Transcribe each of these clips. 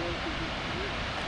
すげえ。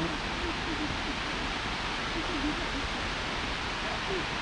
Thank you.